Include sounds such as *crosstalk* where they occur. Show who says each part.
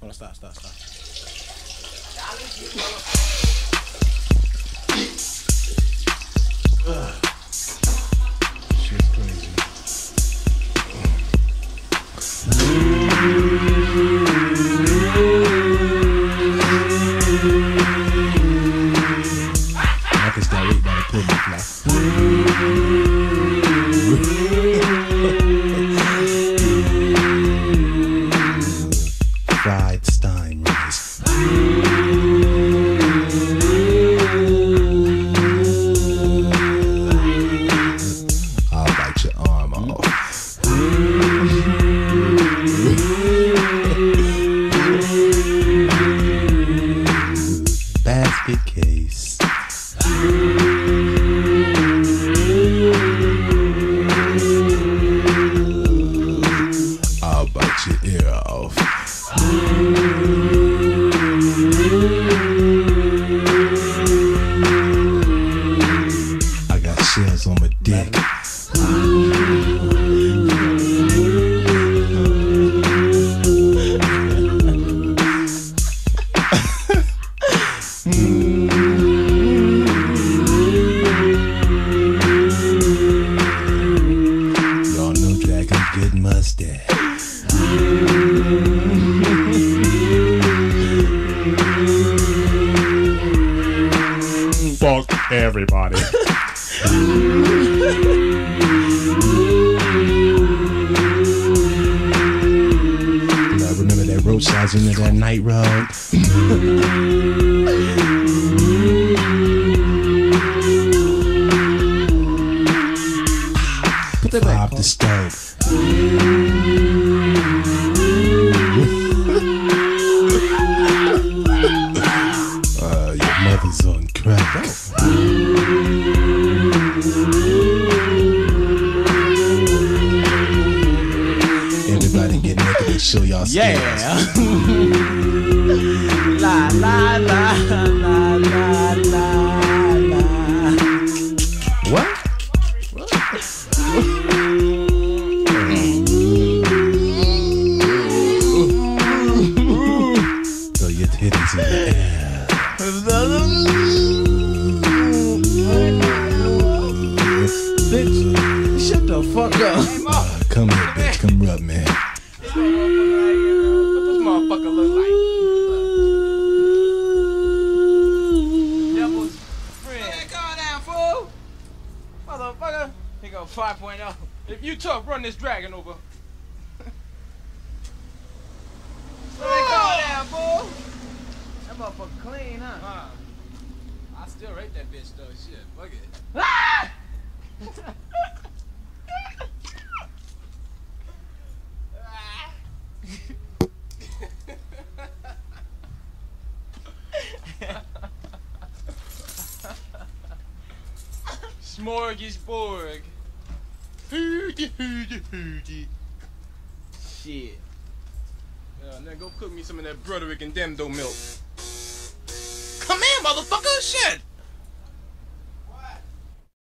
Speaker 1: Hold on, stop, stop, stop. Shit's crazy. I can start right by the pull pudding fly. Basket case. I'll bite your ear off. I got shells on my dick.
Speaker 2: Fuck everybody.
Speaker 1: Now remember that road size into that night road.
Speaker 3: Put that back.
Speaker 1: Pop the stove. Your mother's on crack. Everybody get naked and show y'all skills.
Speaker 3: Yeah. *laughs* fuck up.
Speaker 1: Uh, come here, bitch. Come rub me.
Speaker 3: What this motherfucker look like? Devil's friend. calm down, fool. Motherfucker. Here go 5.0. If you tough, run this dragon over. Man, calm down, fool. That motherfucker clean, huh?
Speaker 4: I still rate that bitch though. Shit, fuck it.
Speaker 3: Ah! *laughs* *laughs*
Speaker 4: Smorgasbord. Hooty, hooty, hooty.
Speaker 3: Shit.
Speaker 4: Yeah, now go cook me some of that Broderick and Demdo milk. Come here, motherfucker. Shit.